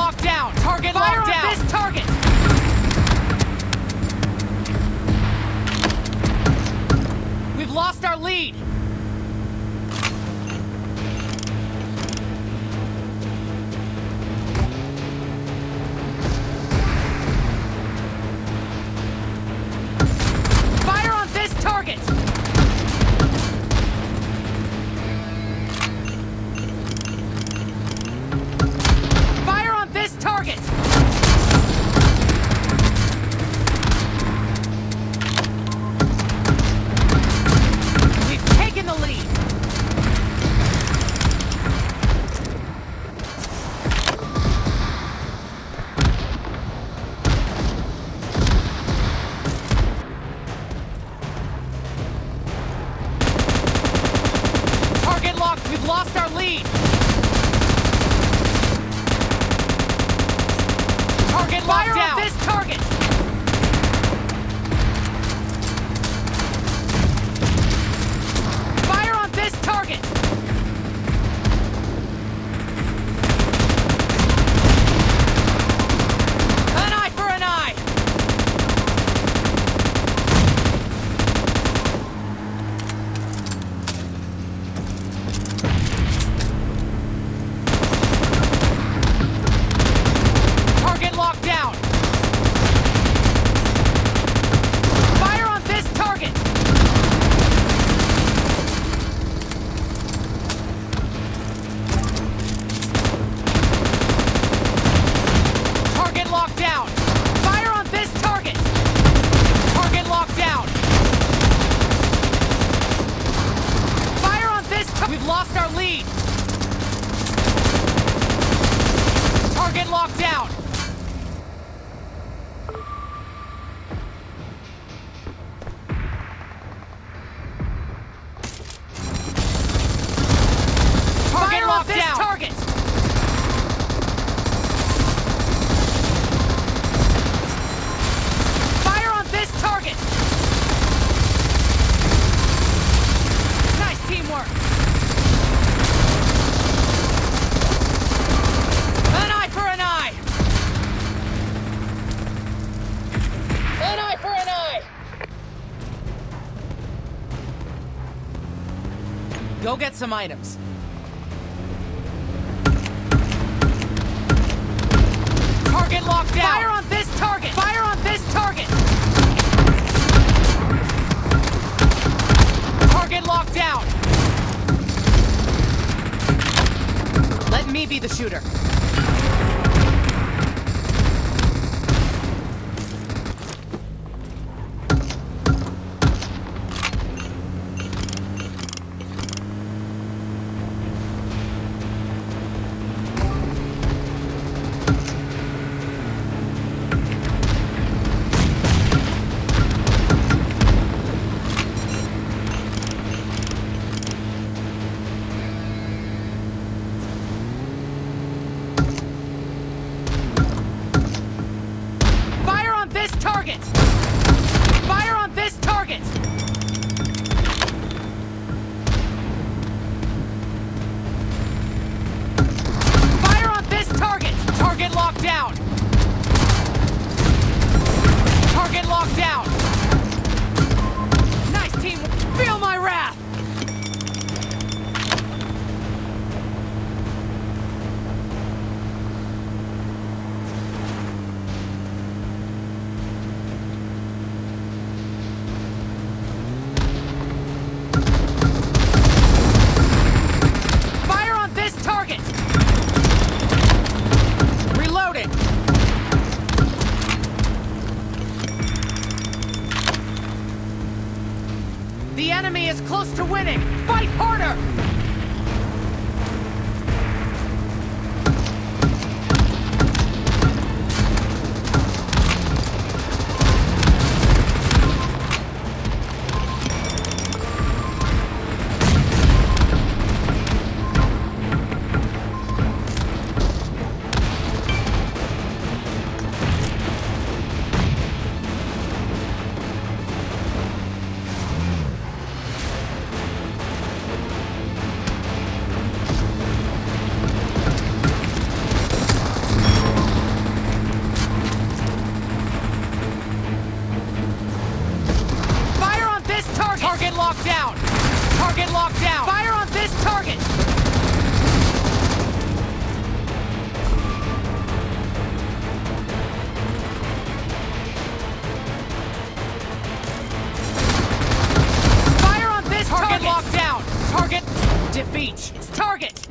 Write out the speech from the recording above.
locked down. Target Fire locked down. this target. We've lost our lead. target locked down. Fire this target. Go get some items. Target locked down! Fire on this target! Fire on this target! Target locked down! Let me be the shooter. enemy is close to winning. Fight harder! Locked down. Target locked down. Fire on this target. Fire on this target. Target locked down. Target defeat. It's target.